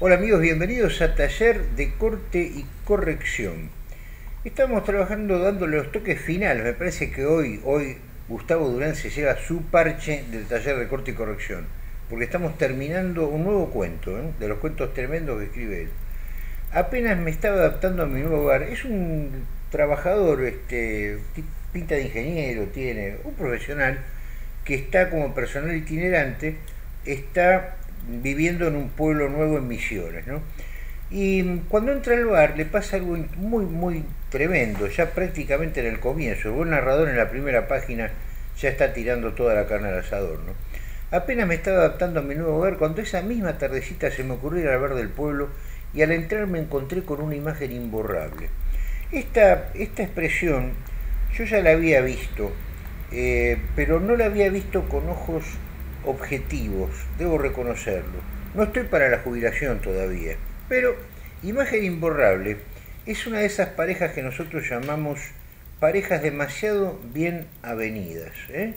Hola amigos, bienvenidos a Taller de Corte y Corrección. Estamos trabajando dándole los toques finales. Me parece que hoy, hoy Gustavo Durán se lleva su parche del taller de corte y corrección, porque estamos terminando un nuevo cuento, ¿eh? de los cuentos tremendos que escribe él. Apenas me estaba adaptando a mi nuevo hogar. Es un trabajador, este, pinta de ingeniero, tiene un profesional que está como personal itinerante, está viviendo en un pueblo nuevo en Misiones, ¿no? Y cuando entra al bar le pasa algo muy, muy tremendo, ya prácticamente en el comienzo. El buen narrador en la primera página ya está tirando toda la carne al asador, ¿no? Apenas me estaba adaptando a mi nuevo hogar cuando esa misma tardecita se me ocurrió ir al bar del pueblo y al entrar me encontré con una imagen imborrable. Esta, esta expresión yo ya la había visto, eh, pero no la había visto con ojos objetivos, debo reconocerlo. No estoy para la jubilación todavía, pero Imagen Imborrable es una de esas parejas que nosotros llamamos parejas demasiado bien avenidas. ¿eh?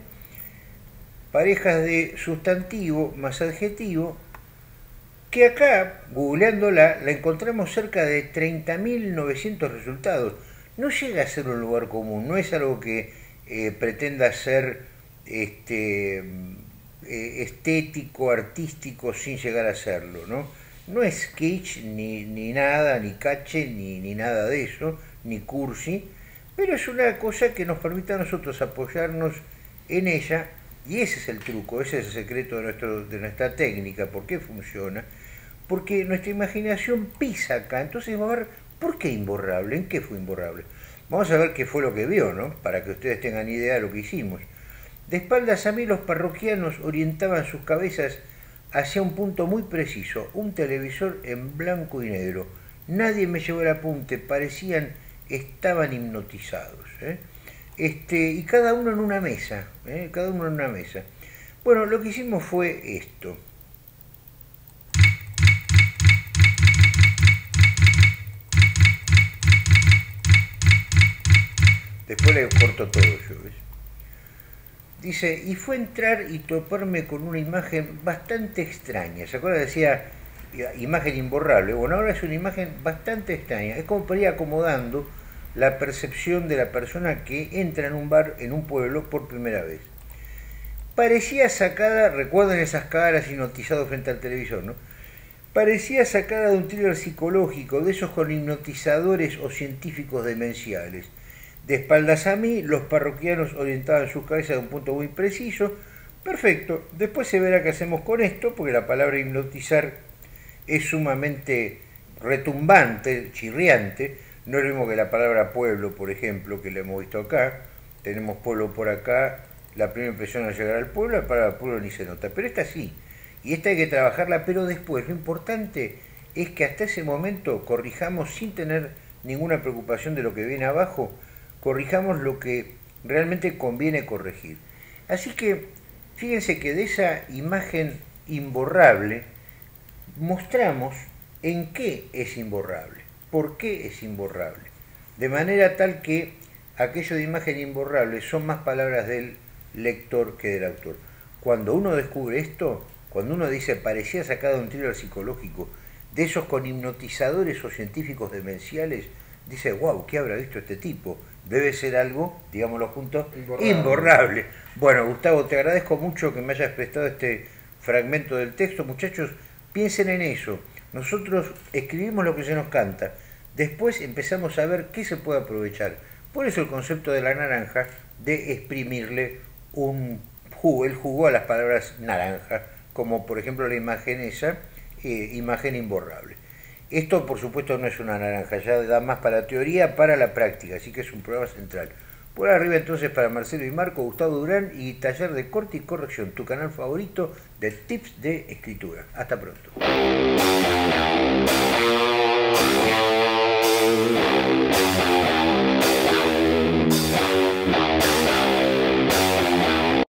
Parejas de sustantivo más adjetivo, que acá, googleándola, la encontramos cerca de 30.900 resultados. No llega a ser un lugar común, no es algo que eh, pretenda ser este, eh, estético, artístico, sin llegar a serlo, ¿no? No es kitsch ni, ni nada, ni cache, ni, ni nada de eso, ni cursi, pero es una cosa que nos permite a nosotros apoyarnos en ella, y ese es el truco, ese es el secreto de, nuestro, de nuestra técnica, por qué funciona, porque nuestra imaginación pisa acá, entonces va a ver, ¿por qué imborrable? ¿En qué fue imborrable? Vamos a ver qué fue lo que vio, ¿no? Para que ustedes tengan idea de lo que hicimos. De espaldas a mí los parroquianos orientaban sus cabezas hacia un punto muy preciso, un televisor en blanco y negro. Nadie me llevó el apunte, parecían, estaban hipnotizados. ¿eh? Este, y cada uno en una mesa, ¿eh? cada uno en una mesa. Bueno, lo que hicimos fue esto. Después le corto todo yo, ¿ves? Dice, y fue entrar y toparme con una imagen bastante extraña. ¿Se acuerda? Decía imagen imborrable. Bueno, ahora es una imagen bastante extraña. Es como para ir acomodando la percepción de la persona que entra en un bar en un pueblo por primera vez. Parecía sacada, recuerden esas caras hipnotizadas frente al televisor, ¿no? Parecía sacada de un thriller psicológico, de esos con hipnotizadores o científicos demenciales de espaldas a mí, los parroquianos orientaban sus cabezas de un punto muy preciso. Perfecto, después se verá qué hacemos con esto, porque la palabra hipnotizar es sumamente retumbante, chirriante. No es lo mismo que la palabra pueblo, por ejemplo, que le hemos visto acá. Tenemos pueblo por acá, la primera impresión al llegar al pueblo, la palabra pueblo ni se nota. Pero esta sí, y esta hay que trabajarla, pero después lo importante es que hasta ese momento corrijamos sin tener ninguna preocupación de lo que viene abajo, corrijamos lo que realmente conviene corregir. Así que fíjense que de esa imagen imborrable mostramos en qué es imborrable, por qué es imborrable, de manera tal que aquello de imagen imborrable son más palabras del lector que del autor. Cuando uno descubre esto, cuando uno dice parecía sacado un thriller psicológico, de esos con hipnotizadores o científicos demenciales, dice, wow, ¿qué habrá visto este tipo? debe ser algo, digámoslo juntos, imborrable. Bueno, Gustavo, te agradezco mucho que me hayas prestado este fragmento del texto. Muchachos, piensen en eso. Nosotros escribimos lo que se nos canta. Después empezamos a ver qué se puede aprovechar. Por eso el concepto de la naranja, de exprimirle un jugo, el jugo a las palabras naranja, como por ejemplo la imagen esa, eh, imagen imborrable. Esto, por supuesto, no es una naranja, ya da más para la teoría, para la práctica, así que es un programa central. Por arriba entonces para Marcelo y Marco, Gustavo Durán y Taller de Corte y Corrección, tu canal favorito de tips de escritura. Hasta pronto.